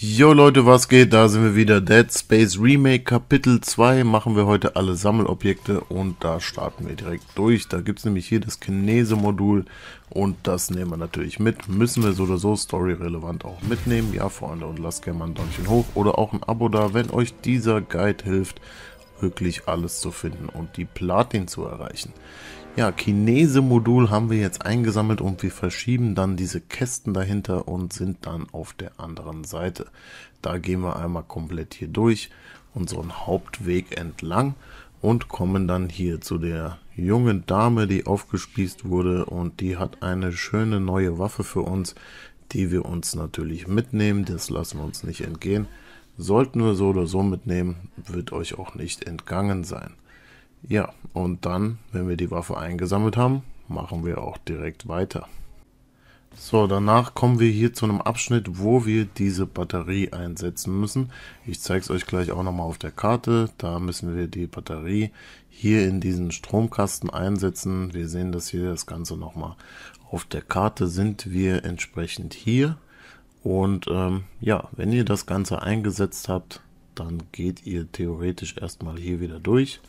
Jo Leute, was geht? Da sind wir wieder. Dead Space Remake Kapitel 2 machen wir heute alle Sammelobjekte und da starten wir direkt durch. Da gibt es nämlich hier das Kinese-Modul und das nehmen wir natürlich mit. Müssen wir so oder so story-relevant auch mitnehmen. Ja, Freunde, und lasst gerne mal ein Däumchen hoch oder auch ein Abo da, wenn euch dieser Guide hilft, wirklich alles zu finden und die Platin zu erreichen. Ja, Kinese-Modul haben wir jetzt eingesammelt und wir verschieben dann diese Kästen dahinter und sind dann auf der anderen Seite. Da gehen wir einmal komplett hier durch unseren Hauptweg entlang und kommen dann hier zu der jungen Dame, die aufgespießt wurde und die hat eine schöne neue Waffe für uns, die wir uns natürlich mitnehmen. Das lassen wir uns nicht entgehen. Sollten wir so oder so mitnehmen, wird euch auch nicht entgangen sein. Ja, und dann, wenn wir die Waffe eingesammelt haben, machen wir auch direkt weiter. So, danach kommen wir hier zu einem Abschnitt, wo wir diese Batterie einsetzen müssen. Ich zeige es euch gleich auch nochmal auf der Karte. Da müssen wir die Batterie hier in diesen Stromkasten einsetzen. Wir sehen das hier, das Ganze nochmal auf der Karte sind wir entsprechend hier. Und ähm, ja, wenn ihr das Ganze eingesetzt habt, dann geht ihr theoretisch erstmal hier wieder durch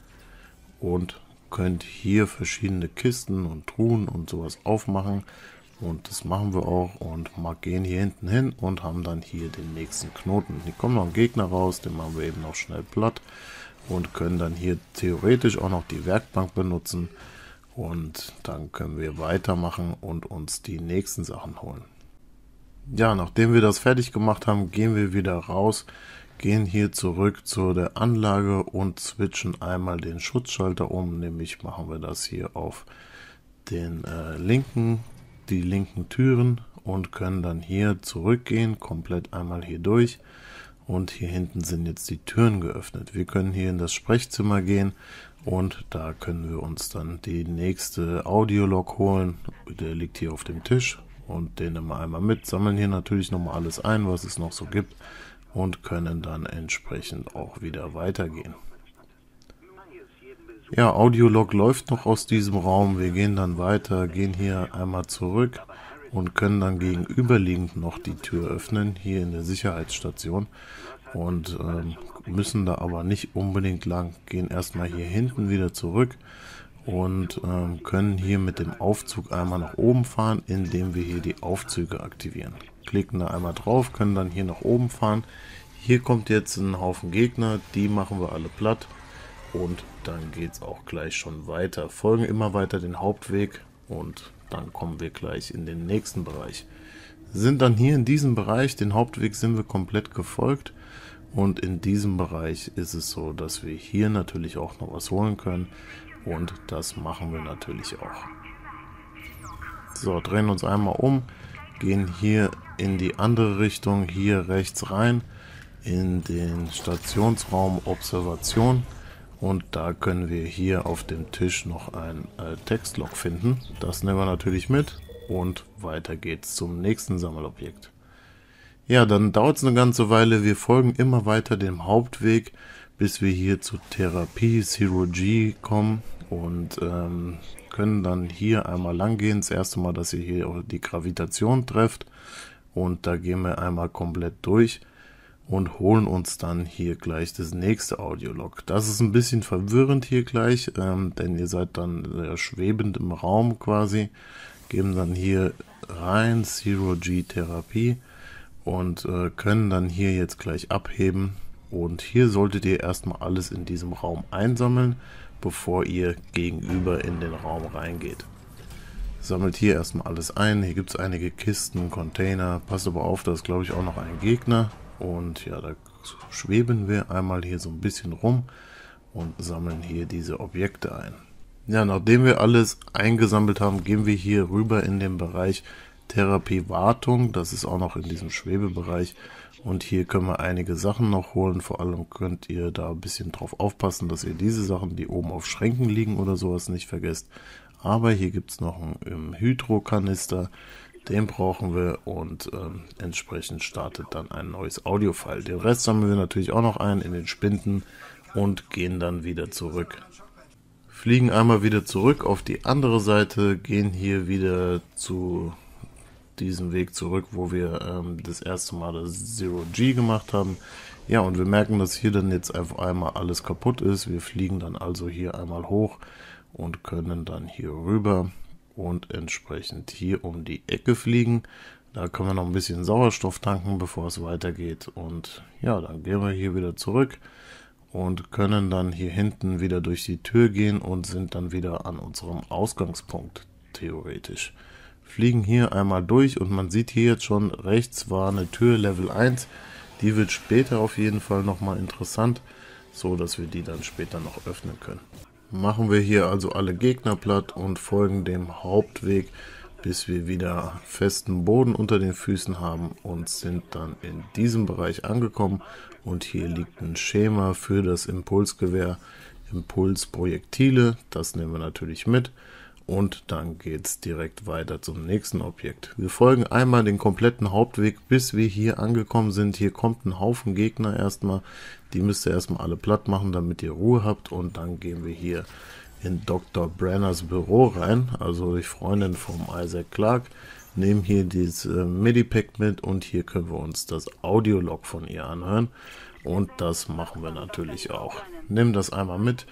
und könnt hier verschiedene Kisten und Truhen und sowas aufmachen und das machen wir auch und gehen hier hinten hin und haben dann hier den nächsten Knoten. Hier kommt noch ein Gegner raus, den machen wir eben noch schnell platt und können dann hier theoretisch auch noch die Werkbank benutzen und dann können wir weitermachen und uns die nächsten Sachen holen. Ja, nachdem wir das fertig gemacht haben, gehen wir wieder raus gehen hier zurück zu der Anlage und switchen einmal den Schutzschalter um, nämlich machen wir das hier auf den äh, linken, die linken Türen und können dann hier zurückgehen, komplett einmal hier durch. Und hier hinten sind jetzt die Türen geöffnet. Wir können hier in das Sprechzimmer gehen und da können wir uns dann die nächste Audiolog holen, der liegt hier auf dem Tisch und den nehmen wir einmal mit, sammeln hier natürlich nochmal alles ein, was es noch so gibt und können dann entsprechend auch wieder weitergehen. Ja, Audiolog läuft noch aus diesem Raum. Wir gehen dann weiter, gehen hier einmal zurück und können dann gegenüberliegend noch die Tür öffnen, hier in der Sicherheitsstation. Und ähm, müssen da aber nicht unbedingt lang, gehen erstmal hier hinten wieder zurück und ähm, können hier mit dem Aufzug einmal nach oben fahren, indem wir hier die Aufzüge aktivieren klicken da einmal drauf, können dann hier nach oben fahren. Hier kommt jetzt ein Haufen Gegner, die machen wir alle platt und dann geht es auch gleich schon weiter. Folgen immer weiter den Hauptweg und dann kommen wir gleich in den nächsten Bereich. Sind dann hier in diesem Bereich, den Hauptweg sind wir komplett gefolgt und in diesem Bereich ist es so, dass wir hier natürlich auch noch was holen können und das machen wir natürlich auch. So, drehen uns einmal um, gehen hier in die andere Richtung hier rechts rein in den Stationsraum Observation und da können wir hier auf dem Tisch noch ein äh, Textlog finden. Das nehmen wir natürlich mit und weiter geht's zum nächsten Sammelobjekt. Ja, dann dauert es eine ganze Weile. Wir folgen immer weiter dem Hauptweg, bis wir hier zur Therapie Zero G kommen und ähm, können dann hier einmal lang gehen. Das erste Mal, dass ihr hier die Gravitation trefft und da gehen wir einmal komplett durch und holen uns dann hier gleich das nächste Audiolog. Das ist ein bisschen verwirrend hier gleich, ähm, denn ihr seid dann äh, schwebend im Raum quasi, geben dann hier rein Zero G Therapie und äh, können dann hier jetzt gleich abheben und hier solltet ihr erstmal alles in diesem Raum einsammeln, bevor ihr gegenüber in den Raum reingeht. Sammelt hier erstmal alles ein. Hier gibt es einige Kisten, Container. Passt aber auf, da ist glaube ich auch noch ein Gegner. Und ja, da schweben wir einmal hier so ein bisschen rum und sammeln hier diese Objekte ein. Ja, nachdem wir alles eingesammelt haben, gehen wir hier rüber in den Bereich Therapie-Wartung. Das ist auch noch in diesem Schwebebereich. Und hier können wir einige Sachen noch holen. Vor allem könnt ihr da ein bisschen drauf aufpassen, dass ihr diese Sachen, die oben auf Schränken liegen oder sowas, nicht vergesst. Aber hier gibt es noch einen Hydro-Kanister, den brauchen wir und ähm, entsprechend startet dann ein neues Audio-File. Den Rest sammeln wir natürlich auch noch ein in den Spinden und gehen dann wieder zurück. Fliegen einmal wieder zurück auf die andere Seite, gehen hier wieder zu diesen Weg zurück, wo wir ähm, das erste Mal das Zero G gemacht haben. Ja, und wir merken, dass hier dann jetzt auf einmal alles kaputt ist. Wir fliegen dann also hier einmal hoch und können dann hier rüber und entsprechend hier um die Ecke fliegen. Da können wir noch ein bisschen Sauerstoff tanken, bevor es weitergeht. Und ja, dann gehen wir hier wieder zurück und können dann hier hinten wieder durch die Tür gehen und sind dann wieder an unserem Ausgangspunkt, theoretisch. Fliegen hier einmal durch und man sieht hier jetzt schon, rechts war eine Tür Level 1. Die wird später auf jeden Fall nochmal interessant, so dass wir die dann später noch öffnen können. Machen wir hier also alle Gegner platt und folgen dem Hauptweg bis wir wieder festen Boden unter den Füßen haben und sind dann in diesem Bereich angekommen und hier liegt ein Schema für das Impulsgewehr Impulsprojektile, das nehmen wir natürlich mit und dann geht es direkt weiter zum nächsten Objekt. Wir folgen einmal den kompletten Hauptweg, bis wir hier angekommen sind. Hier kommt ein Haufen Gegner erstmal, die müsst ihr erstmal alle platt machen, damit ihr Ruhe habt und dann gehen wir hier in Dr. Branners Büro rein, also die Freundin vom Isaac Clarke, nehmen hier dieses äh, Medipack mit und hier können wir uns das Audiolog von ihr anhören und das machen wir natürlich auch. Nehmen das einmal mit,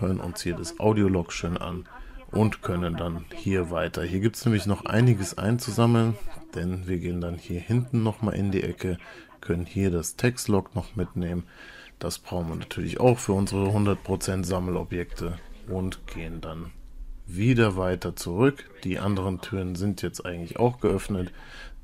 hören uns hier das Audiolog schön an und können dann hier weiter. Hier gibt es nämlich noch einiges einzusammeln, denn wir gehen dann hier hinten nochmal in die Ecke, können hier das Textlog noch mitnehmen. Das brauchen wir natürlich auch für unsere 100% Sammelobjekte und gehen dann wieder weiter zurück. Die anderen Türen sind jetzt eigentlich auch geöffnet.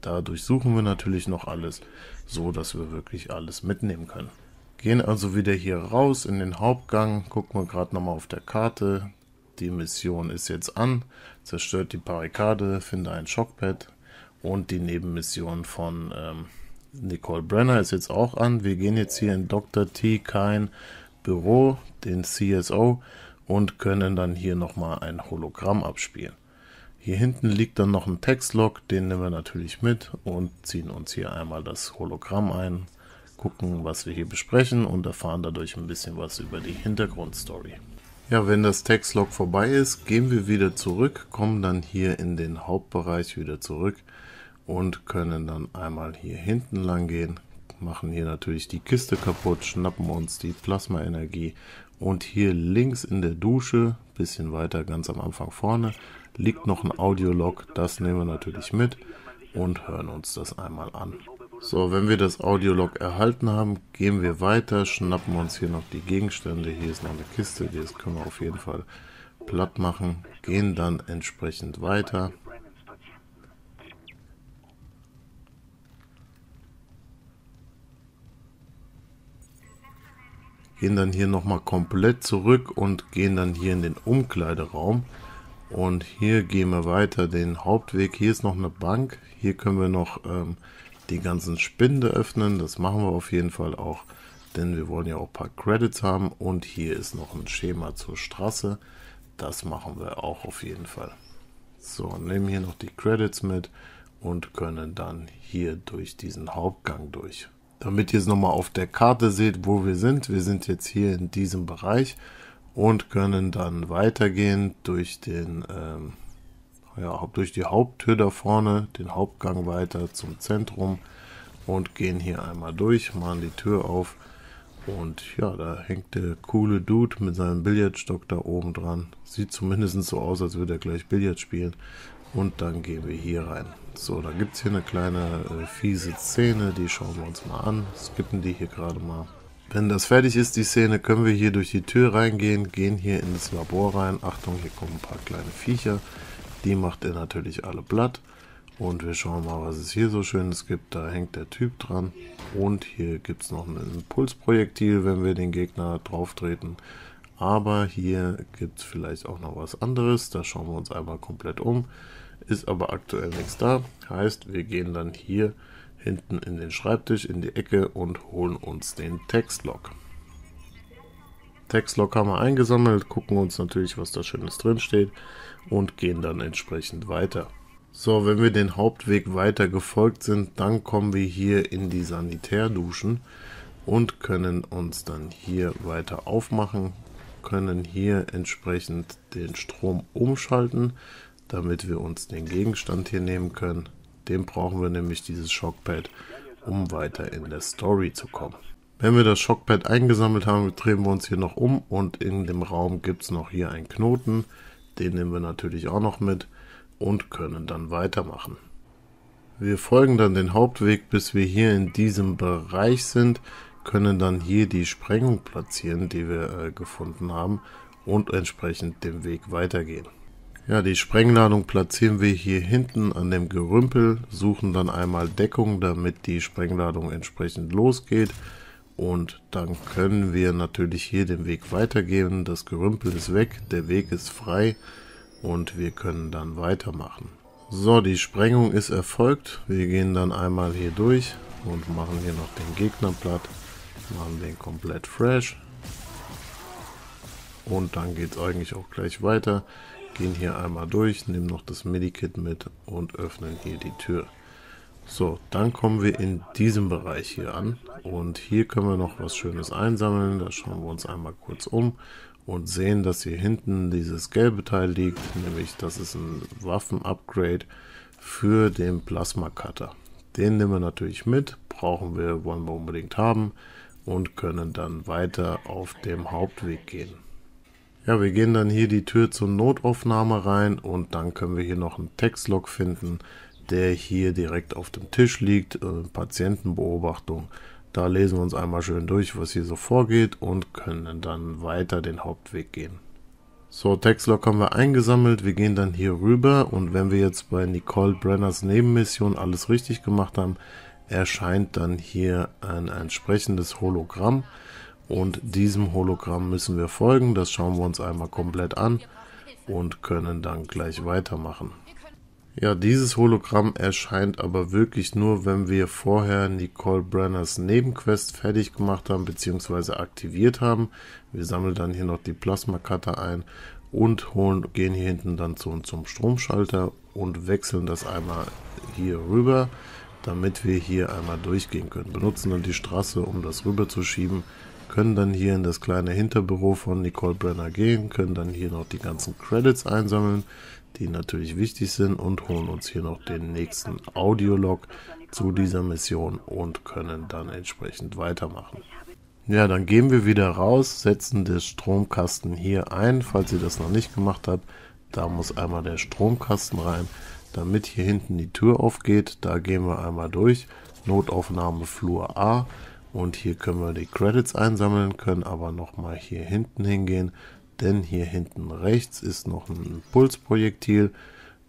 Da durchsuchen wir natürlich noch alles, so dass wir wirklich alles mitnehmen können. Gehen also wieder hier raus in den Hauptgang, gucken wir gerade nochmal auf der Karte. Die Mission ist jetzt an, zerstört die Barrikade, finde ein Schockpad und die Nebenmission von ähm, Nicole Brenner ist jetzt auch an. Wir gehen jetzt hier in Dr. T. Kein Büro, den CSO und können dann hier nochmal ein Hologramm abspielen. Hier hinten liegt dann noch ein Textlog, den nehmen wir natürlich mit und ziehen uns hier einmal das Hologramm ein, gucken, was wir hier besprechen und erfahren dadurch ein bisschen was über die Hintergrundstory. Ja, wenn das Textlog vorbei ist, gehen wir wieder zurück, kommen dann hier in den Hauptbereich wieder zurück und können dann einmal hier hinten lang gehen, machen hier natürlich die Kiste kaputt, schnappen uns die Plasmaenergie und hier links in der Dusche, bisschen weiter ganz am Anfang vorne, liegt noch ein Audiolog. Das nehmen wir natürlich mit und hören uns das einmal an. So, wenn wir das Audiolog erhalten haben, gehen wir weiter, schnappen uns hier noch die Gegenstände. Hier ist noch eine Kiste, die können wir auf jeden Fall platt machen. Gehen dann entsprechend weiter. gehen dann hier nochmal komplett zurück und gehen dann hier in den Umkleideraum. Und hier gehen wir weiter den Hauptweg. Hier ist noch eine Bank. Hier können wir noch ähm, die ganzen Spinde öffnen. Das machen wir auf jeden Fall auch, denn wir wollen ja auch ein paar Credits haben. Und hier ist noch ein Schema zur Straße. Das machen wir auch auf jeden Fall. So, nehmen hier noch die Credits mit und können dann hier durch diesen Hauptgang durch. Damit ihr es nochmal auf der Karte seht, wo wir sind. Wir sind jetzt hier in diesem Bereich und können dann weitergehen durch den ähm, ja, durch die Haupttür da vorne, den Hauptgang weiter zum Zentrum und gehen hier einmal durch, machen die Tür auf und ja, da hängt der coole Dude mit seinem Billardstock da oben dran. Sieht zumindest so aus, als würde er gleich Billard spielen. Und dann gehen wir hier rein. So, da gibt es hier eine kleine äh, fiese Szene, die schauen wir uns mal an. Skippen die hier gerade mal. Wenn das fertig ist, die Szene, können wir hier durch die Tür reingehen, gehen hier ins Labor rein. Achtung, hier kommen ein paar kleine Viecher. Die macht er natürlich alle platt. Und wir schauen mal, was es hier so Schönes gibt. Da hängt der Typ dran. Und hier gibt es noch ein Impulsprojektil, wenn wir den Gegner drauf treten. Aber hier gibt es vielleicht auch noch was anderes. Da schauen wir uns einmal komplett um ist aber aktuell nichts da. Heißt, wir gehen dann hier hinten in den Schreibtisch in die Ecke und holen uns den Textlog. Textlog haben wir eingesammelt, gucken uns natürlich, was da Schönes drin steht und gehen dann entsprechend weiter. So, wenn wir den Hauptweg weiter gefolgt sind, dann kommen wir hier in die Sanitärduschen und können uns dann hier weiter aufmachen, können hier entsprechend den Strom umschalten damit wir uns den Gegenstand hier nehmen können. Dem brauchen wir nämlich dieses Shockpad, um weiter in der Story zu kommen. Wenn wir das Shockpad eingesammelt haben, drehen wir uns hier noch um und in dem Raum gibt es noch hier einen Knoten. Den nehmen wir natürlich auch noch mit und können dann weitermachen. Wir folgen dann den Hauptweg, bis wir hier in diesem Bereich sind, können dann hier die Sprengung platzieren, die wir äh, gefunden haben und entsprechend den Weg weitergehen. Ja, die Sprengladung platzieren wir hier hinten an dem Gerümpel, suchen dann einmal Deckung, damit die Sprengladung entsprechend losgeht und dann können wir natürlich hier den Weg weitergehen. Das Gerümpel ist weg, der Weg ist frei und wir können dann weitermachen. So, die Sprengung ist erfolgt. Wir gehen dann einmal hier durch und machen hier noch den Gegner platt. Machen den komplett fresh. Und dann geht es eigentlich auch gleich weiter. Gehen hier einmal durch, nehmen noch das Medikit mit und öffnen hier die Tür. So, dann kommen wir in diesem Bereich hier an und hier können wir noch was Schönes einsammeln. Da schauen wir uns einmal kurz um und sehen, dass hier hinten dieses gelbe Teil liegt, nämlich das ist ein Waffen-Upgrade für den Plasma Cutter. Den nehmen wir natürlich mit, brauchen wir, wollen wir unbedingt haben und können dann weiter auf dem Hauptweg gehen. Ja, wir gehen dann hier die Tür zur Notaufnahme rein und dann können wir hier noch einen Textlog finden, der hier direkt auf dem Tisch liegt, äh, Patientenbeobachtung. Da lesen wir uns einmal schön durch, was hier so vorgeht und können dann weiter den Hauptweg gehen. So, Textlog haben wir eingesammelt, wir gehen dann hier rüber und wenn wir jetzt bei Nicole Brenners Nebenmission alles richtig gemacht haben, erscheint dann hier ein entsprechendes Hologramm und diesem Hologramm müssen wir folgen, das schauen wir uns einmal komplett an und können dann gleich weitermachen. Ja, dieses Hologramm erscheint aber wirklich nur, wenn wir vorher Nicole Brenners Nebenquest fertig gemacht haben bzw. aktiviert haben. Wir sammeln dann hier noch die Plasma Cutter ein und holen, gehen hier hinten dann zu, zum Stromschalter und wechseln das einmal hier rüber, damit wir hier einmal durchgehen können. Benutzen dann die Straße, um das rüber zu schieben, können dann hier in das kleine Hinterbüro von Nicole Brenner gehen, können dann hier noch die ganzen Credits einsammeln, die natürlich wichtig sind und holen uns hier noch den nächsten Audiolog zu dieser Mission und können dann entsprechend weitermachen. Ja, dann gehen wir wieder raus, setzen den Stromkasten hier ein, falls ihr das noch nicht gemacht habt. Da muss einmal der Stromkasten rein, damit hier hinten die Tür aufgeht. Da gehen wir einmal durch. Notaufnahme Flur A. Und hier können wir die Credits einsammeln, können aber nochmal hier hinten hingehen denn hier hinten rechts ist noch ein Impulsprojektil.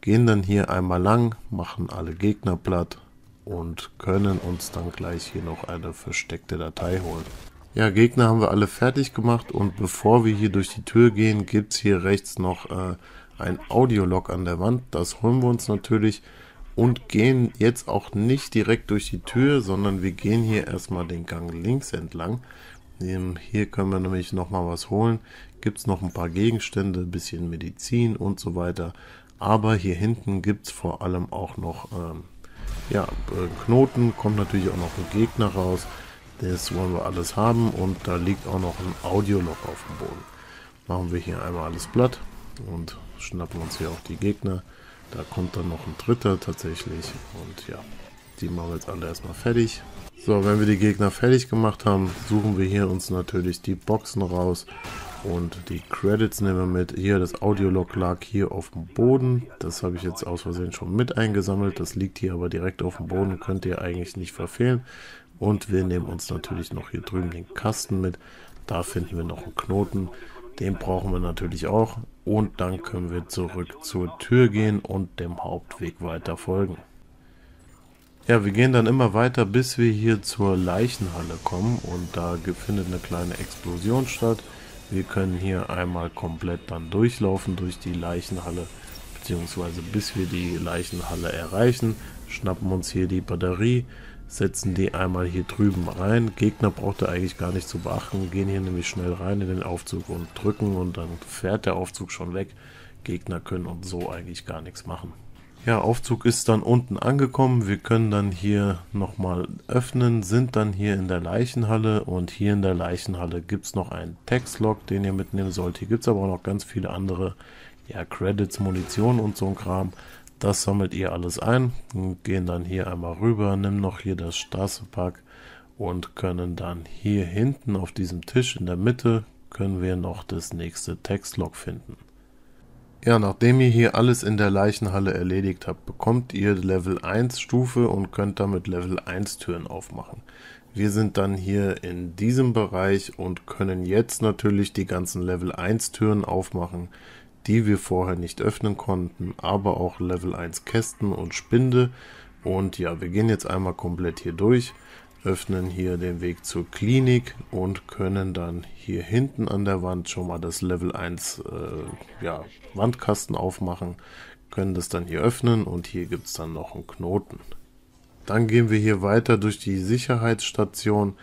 Gehen dann hier einmal lang, machen alle Gegner platt und können uns dann gleich hier noch eine versteckte Datei holen. Ja, Gegner haben wir alle fertig gemacht und bevor wir hier durch die Tür gehen, gibt es hier rechts noch äh, ein Audiolog an der Wand. Das holen wir uns natürlich und gehen jetzt auch nicht direkt durch die Tür, sondern wir gehen hier erstmal den Gang links entlang. Hier können wir nämlich nochmal was holen. Gibt es noch ein paar Gegenstände, ein bisschen Medizin und so weiter. Aber hier hinten gibt es vor allem auch noch ähm, ja, äh, Knoten. Kommt natürlich auch noch ein Gegner raus. Das wollen wir alles haben. Und da liegt auch noch ein Audiolog auf dem Boden. Machen wir hier einmal alles platt und schnappen uns hier auch die Gegner. Da kommt dann noch ein dritter tatsächlich. Und ja, die machen wir jetzt alle erstmal fertig. So, wenn wir die Gegner fertig gemacht haben, suchen wir hier uns natürlich die Boxen raus und die Credits nehmen wir mit. Hier das Audiolog lag hier auf dem Boden. Das habe ich jetzt aus Versehen schon mit eingesammelt. Das liegt hier aber direkt auf dem Boden, könnt ihr eigentlich nicht verfehlen. Und wir nehmen uns natürlich noch hier drüben den Kasten mit. Da finden wir noch einen Knoten. Den brauchen wir natürlich auch. Und dann können wir zurück zur Tür gehen und dem Hauptweg weiter folgen. Ja, wir gehen dann immer weiter, bis wir hier zur Leichenhalle kommen und da findet eine kleine Explosion statt. Wir können hier einmal komplett dann durchlaufen durch die Leichenhalle, beziehungsweise bis wir die Leichenhalle erreichen, schnappen uns hier die Batterie, setzen die einmal hier drüben rein. Gegner braucht er eigentlich gar nicht zu beachten, gehen hier nämlich schnell rein in den Aufzug und drücken und dann fährt der Aufzug schon weg. Gegner können uns so eigentlich gar nichts machen. Ja, Aufzug ist dann unten angekommen. Wir können dann hier nochmal öffnen, sind dann hier in der Leichenhalle und hier in der Leichenhalle gibt es noch einen Textlog, den ihr mitnehmen sollt. Hier gibt es aber auch noch ganz viele andere ja, Credits, Munition und so ein Kram. Das sammelt ihr alles ein, gehen dann hier einmal rüber, nehmen noch hier das Straßepack und können dann hier hinten auf diesem Tisch in der Mitte können wir noch das nächste Textlog finden. Ja, nachdem ihr hier alles in der Leichenhalle erledigt habt, bekommt ihr Level 1 Stufe und könnt damit Level 1 Türen aufmachen. Wir sind dann hier in diesem Bereich und können jetzt natürlich die ganzen Level 1 Türen aufmachen, die wir vorher nicht öffnen konnten, aber auch Level 1 Kästen und Spinde. Und ja, wir gehen jetzt einmal komplett hier durch öffnen hier den Weg zur Klinik und können dann hier hinten an der Wand schon mal das Level 1 äh, ja, Wandkasten aufmachen, können das dann hier öffnen und hier gibt es dann noch einen Knoten. Dann gehen wir hier weiter durch die Sicherheitsstation,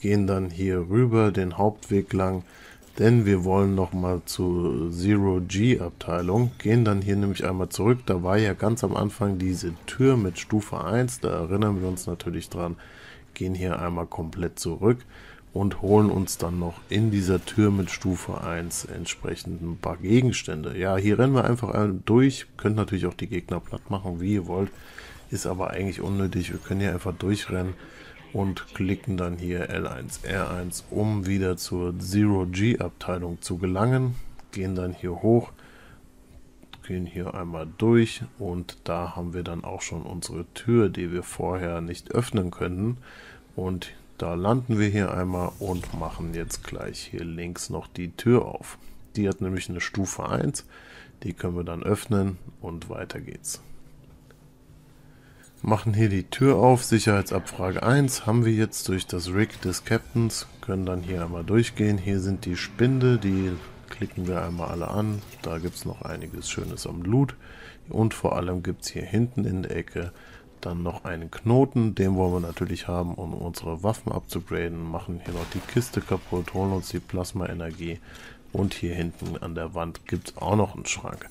gehen dann hier rüber den Hauptweg lang, denn wir wollen nochmal zur Zero G Abteilung, gehen dann hier nämlich einmal zurück, da war ja ganz am Anfang diese Tür mit Stufe 1, da erinnern wir uns natürlich dran, gehen hier einmal komplett zurück und holen uns dann noch in dieser Tür mit Stufe 1 entsprechend ein paar Gegenstände. Ja, hier rennen wir einfach durch, könnt natürlich auch die Gegner platt machen, wie ihr wollt, ist aber eigentlich unnötig. Wir können hier einfach durchrennen und klicken dann hier L1, R1, um wieder zur Zero-G-Abteilung zu gelangen. Gehen dann hier hoch, gehen hier einmal durch und da haben wir dann auch schon unsere Tür, die wir vorher nicht öffnen können. Und da landen wir hier einmal und machen jetzt gleich hier links noch die Tür auf. Die hat nämlich eine Stufe 1, die können wir dann öffnen und weiter geht's. Machen hier die Tür auf, Sicherheitsabfrage 1 haben wir jetzt durch das Rig des Captains, können dann hier einmal durchgehen. Hier sind die Spinde, die klicken wir einmal alle an. Da gibt es noch einiges Schönes am Loot. Und vor allem gibt es hier hinten in der Ecke dann noch einen Knoten, den wollen wir natürlich haben, um unsere Waffen abzugraden. Machen hier noch die Kiste kaputt, holen uns die Plasma-Energie. Und hier hinten an der Wand gibt es auch noch einen Schrank.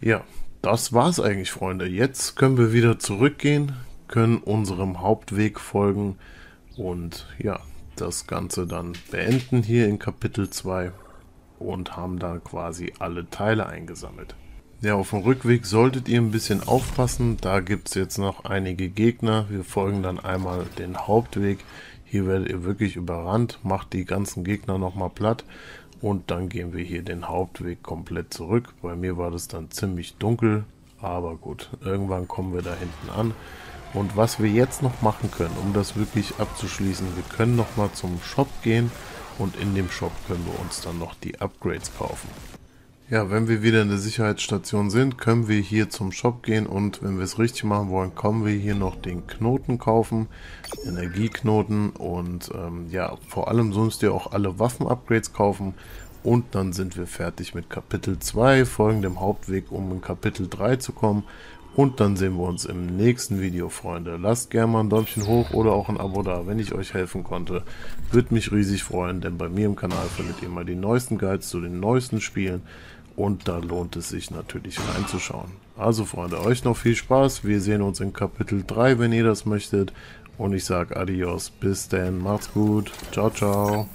Ja, das war's eigentlich, Freunde. Jetzt können wir wieder zurückgehen, können unserem Hauptweg folgen und ja, das Ganze dann beenden hier in Kapitel 2 und haben da quasi alle Teile eingesammelt. Ja, auf dem Rückweg solltet ihr ein bisschen aufpassen. Da gibt es jetzt noch einige Gegner. Wir folgen dann einmal den Hauptweg. Hier werdet ihr wirklich überrannt. Macht die ganzen Gegner nochmal platt. Und dann gehen wir hier den Hauptweg komplett zurück. Bei mir war das dann ziemlich dunkel. Aber gut, irgendwann kommen wir da hinten an. Und was wir jetzt noch machen können, um das wirklich abzuschließen, wir können nochmal zum Shop gehen und in dem Shop können wir uns dann noch die Upgrades kaufen. Ja, wenn wir wieder in der Sicherheitsstation sind, können wir hier zum Shop gehen und wenn wir es richtig machen wollen, kommen wir hier noch den Knoten kaufen, Energieknoten und ähm, ja, vor allem sonst ihr auch alle Waffen-Upgrades kaufen und dann sind wir fertig mit Kapitel 2, folgen dem Hauptweg, um in Kapitel 3 zu kommen und dann sehen wir uns im nächsten Video, Freunde. Lasst gerne mal ein Däumchen hoch oder auch ein Abo da, wenn ich euch helfen konnte. Würde mich riesig freuen, denn bei mir im Kanal findet ihr mal die neuesten Guides zu den neuesten Spielen und da lohnt es sich natürlich reinzuschauen. Also Freunde, euch noch viel Spaß. Wir sehen uns in Kapitel 3, wenn ihr das möchtet. Und ich sage Adios. Bis dann. Macht's gut. Ciao, ciao.